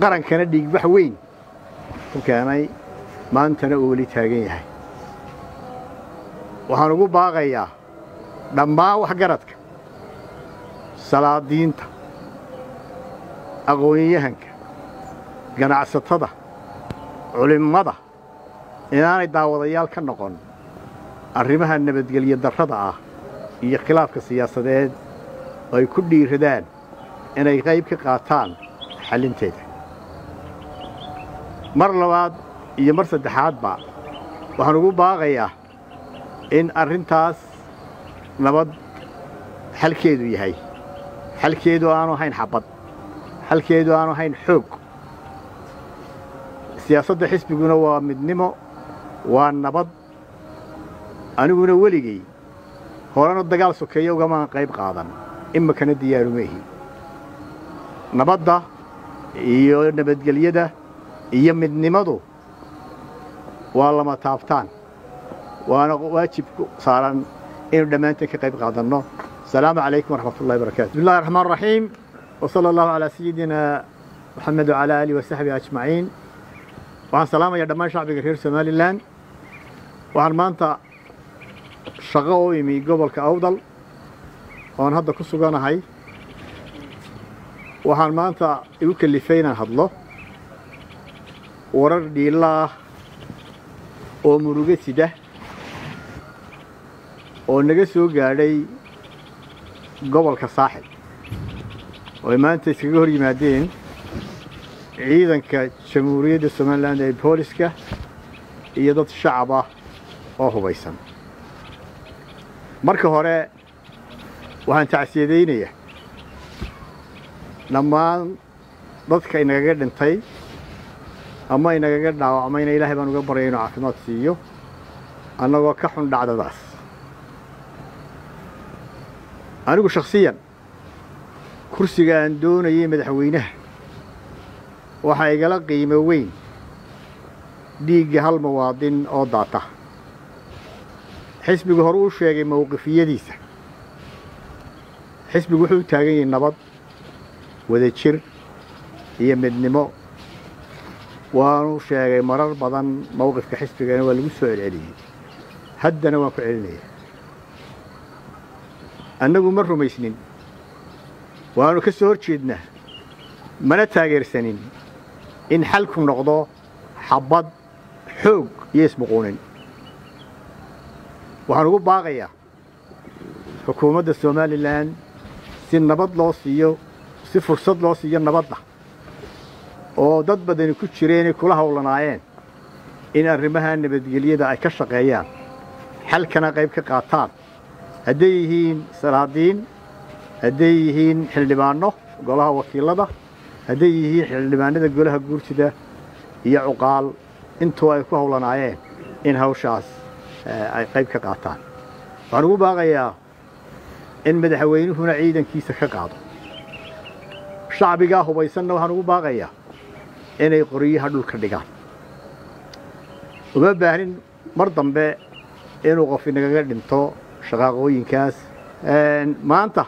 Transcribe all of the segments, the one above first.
qarankana dhiigbax weyn ku keenay maantana uu weli taagan yahay. Waxaan ugu baaqayaa dhammaan waxgaradka salaadiinta aqoonyahanka ganacsatada culimmada inaanay daawadayaal ka noqon arrimaha nabadgelyo darrada ah iyo khilaafka siyaasadeed oo ay ku dhiiradaan inay qayb ka qaataan xallinteeda mar labaad iyo mar saddexaadba waxaan ugu baaqayaa in arrintaas nabad xalkeedu yahay xalkeedu aanu ahayn xabad xalkeedu aanu ahayn xoog siyaasadda xisbiguna waa midnimo waa nabad aniguna weligay horena dagaal sokeeya ugamaan qayb qaadan imikana diyaarumeehi nabadda iyo nabadgelyada iyo midnimadu waa lama taabtaan waana waajib saaran inuu dhammaanteen ka qayb qaadanno. Asalaamu calaykum waraxmat ullahi barakatu bismi llahi raxmaan raxiim wasala allahu calaa sayidina moxamed wacalaa aalihi wasaxbihi ajmaciin. Waxaan salaamaya dhammaan shacbiga reer somalilan. Waxaan maanta shaqo u imi gobolka awdal oon hadda ku suganahay waxaan maanta igu kelifay inaan hadlo. Warar dhiillaah oo murugo sida. Oo naga soo gaadhay gobolka saaxil oo ay maanta iskaga hor yimaadeen ciidanka jamhuuriyadda somalilan ee booliska iyo dad shacab ah oo hubaysan. Marka hore waxaan tacsiyadaynayaa dhammaan dadka inagaga dhintay ama inagaga dhaawacmayna ilaahay baan uga baryay inuu caafimaad siiyo annagoo ka xun dhacdadaas. Anigu shakhsiyan kursiga aan doonayay madaxweynaha waxaa igala qiimo weyn dhiigga hal muwaadin oo daata. Xisbigu hore u sheegay mowqifiyadiisa xisbigu wuxuu u taagan yahay nabad wada jir iyo midnimo waanu sheegay marar badan mowqifka xisbigana waa lagu soo celceliyey haddana waan ku celinaya annagu ma rumaysnin waanu ka soo hor jeednaa mana taageersanin in xalku noqdo xabbad xoog iyo ismuquunin waxaan ugu baaqayaa xukuumadda somalilan si nabad loo siiyo si fursad loo siiyo nabadda oo dad badani ku jireenay kula howlanaayeen in arrimaha nabadgelyada ay ka shaqeeyaan xalkana qayb ka qaataan. Hadday yihiin salaadiin hadday yihiin xildhibaanno golaha wakiilada hadday yihiin xildhibaanada golaha guurtida iyo cuqaal intuu ay ku howlanaayeen in hawshaas ay qayb ka qaataan. Waxaan ugu baaqayaa in madaxweynuhuna ciidankiisa ka qaado shacbigaa hubaysanna waxaan ugu baaqayaa inay qoryaha dhulka dhigaan uma baahnin mar dambe inuu qof inagaga dhinto shaqaaqooyinkaas maanta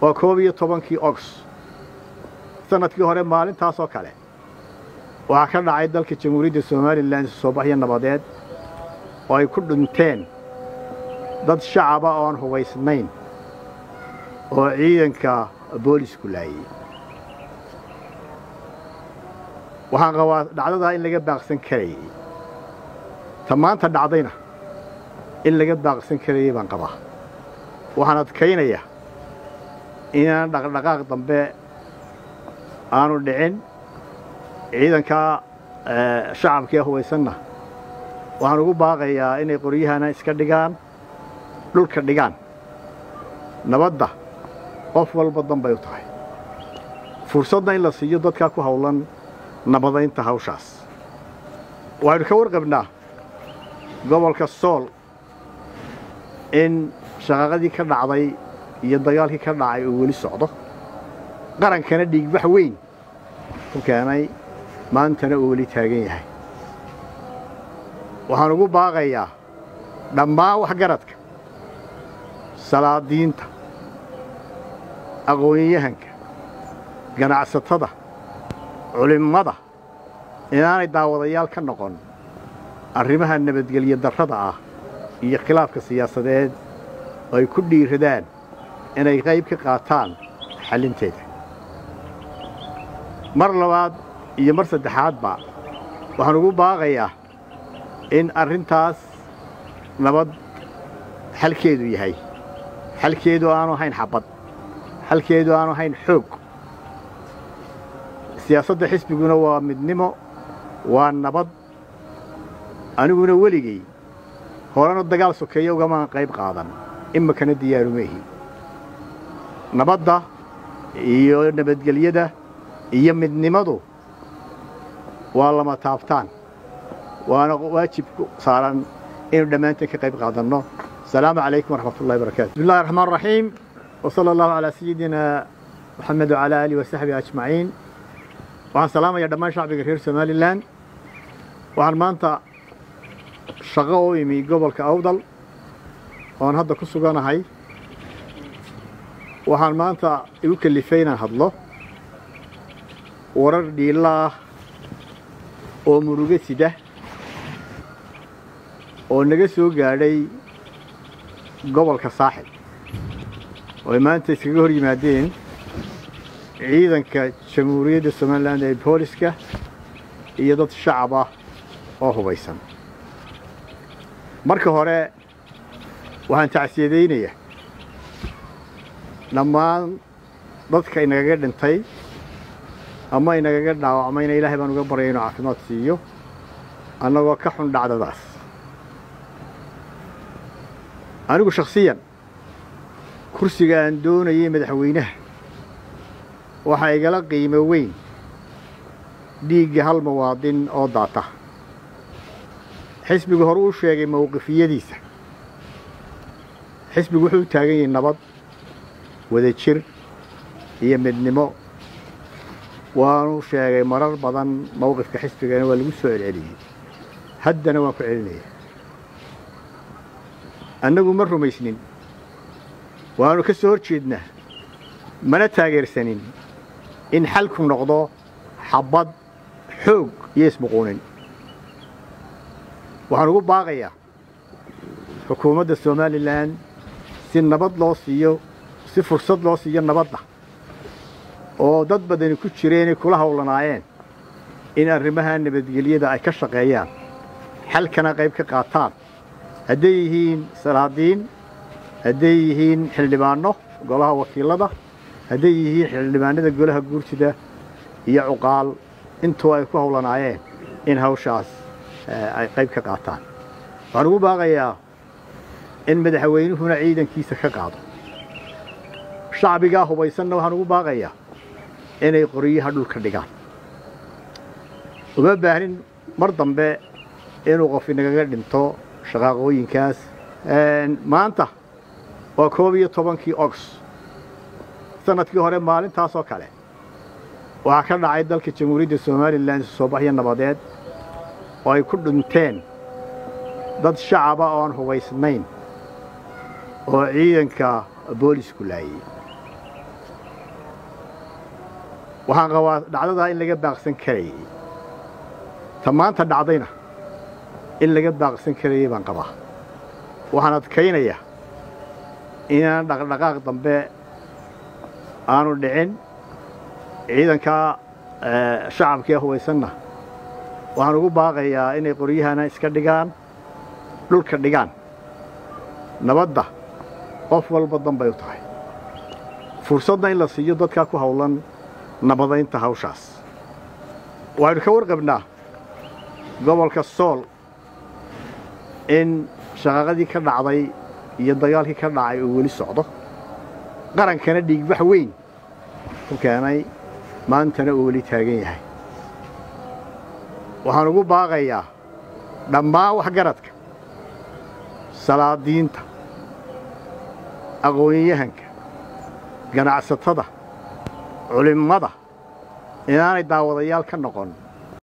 waa koob iyo tobankii ogs sannadkii hore maalintaasoo kale waxaa ka dhacay dalka jamhuuriyadda somalilan soo baxyo nabadeed oo ay ku dhinteen dad shacaba oon hubaysnayn oo ciidanka boolisku laayey waxaan qabaa dhacdadaa in laga baaqsan karayey ta maanta dhacdayna in laga baaqsan karayey baan qabaa. Waxaan adkaynayaa inaan dhaqdhaqaaq dambe aanu dhicin ciidankaa shacabkee hubaysanna. Waxaan ugu baaqayaa inay qoryahana iska dhigaan dhulka dhigaan. Nabadda qof walba danbay u tahay. Fursadna in la siiyo dadkaa ku howlan nabadaynta hawshaas. Waxaynu ka warqabnaa gobolka sool in shaqaaqadii ka dhacday iyo dagaalkii ka dhacay uu weli socdo. Qarankana dhiigbax weyn ku keenay maantana uu weli taagan yahay. Waxaan ugu baaqayaa dhammaan waxgaradka salaadiinta aqoonyahanka ganacsatada culimmada. Inaanay daawadayaal ka noqon arrimaha nabadgelyo darrada ah iyo khilaafka siyaasadeed oo ay ku dhiiradaan inay qayb ka qaataan xallinteeda mar labaad iyo mar saddexaadba waxaan ugu baaqayaa in arrintaas nabad xalkeedu yahay. Xalkeedu aanu ahayn xabad. Xalkeedu aanu ahayn xoog siyaasadda xisbiguna waa midnimo waa nabad. Aniguna weligay horena dagaal sokeeya ugamaan qayb qaadan. Imakana diyaarumeehi nabadda iyo nabadgelyada iyo midnimadu waa lama taabtaan waana waajib saaran inuu dhammaanteen ka qayb qaadanno. Asalaamu calaykum waraxmat ullahi barakaatu bismi illahi raxmaan raxiim wsala allahu calaa sayidina moxamed wacalaa aalihi wasaxbihi ajmaciin waxaan salaamayaa dhammaan shacbiga reer somalilan waxaan maanta shaqo u imi gobolka awdal oon hadda ku suganahay. Waxaan maanta igu kelifay inaan hadlo. Warar dhiilla ah oo murugo sida oo naga soo gaadhay gobolka saaxib oo maanta iskaga hor yimaadeen ciidanka jamhuuriyadda somalilan ee booliska iyo dad shacab ah oo hubaysan marka hore waxaan tacsiyadaynayaa dhammaan dadka inagaga dhintay ama inagaga dhaawacmayna ilaahay baan uga baryay inuu caafimaad siiyo annagoo ka xun dhacdadaas anigu shakhsiyan kursiga aan doonayay madaxweynaha waxaa igala qiimo weyn. Dhiigga hal muwaadin oo daata. Xisbigu hore u sheegay mowqifiyadiisa xisbigu wuxuu taagan yahay nabad wadajir iyo midnimo. Waanu sheegay marar badan mowqifka xisbigana waa lagu soo celceliyey. Haddana waan ku celinaya annagu ma rumaysnin. Waanu ka soo hor jeednaa mana taageersanin in xalku noqdo xabbad xoog iyo ismuquunin waxaan ugu baaqayaa xukuumadda somalilan si nabad loo siiyo si fursad loo siiyo nabadda oo dad badani ku jireenay kula howlanaayeen in arrimaha nabadgelyada ay ka shaqeeyaan xalkana qayb ka qaataan hadday yihiin salaadiin hadday yihiin xildhibaanno golaha wakiilada hadday yihiin xildhibaanada golaha guurtida iyo cuqaal intuu ay ku howlanaayeen in hawshaas ay qayb ka qaataan. Waxaan ugu baaqayaa in madaxweynuhuna ciidankiisa ka qaado. Shacbigaa hubaysanna waxaan ugu baaqayaa inay qoryaha dhulka dhigaan. Uma baahnin mar dambe inuu qof inagaga dhinto shaqaaqooyinkaas. Maanta waa koob iyo tobankii ogs sannadkii hore maalintaasoo kale waxaa ka dhacay dalka jamhuuriyadda somalilan isu soo baxyo nabadeed oo ay ku dhinteen dad shacaba oon hubaysnayn oo ciidanka boolisku laayey waxaan qabaa dhacdadaa in laga baaqsan karayay ta maanta dhacdayna in laga baaqsan karayay baan qabaa waxaan adkaynayaa inaan dhaqdhaqaaq dambe aanu dhicin ciidankaa shacabkee hubaysanna. Waxaan ugu baaqayaa inay qoryahana iska dhigaan dhulka dhigaan. Nabadda qof walba danbay u tahay. Fursadna in la siiyo dadkaa ku howlan nabadaynta hawshaas. Waxaynu ka warqabnaa gobolka sool in shaqaaqadii ka dhacday iyo dagaalkii ka dhacay uu weli socdo qarankana dhiigbax weyn ku keenay maantana uu weli taagan yahay. Waxaan ugu baaqayaa dhammaan waxgaradka salaadiinta aqoonyahanka ganacsatada culimmada inaanay daawadayaal ka noqon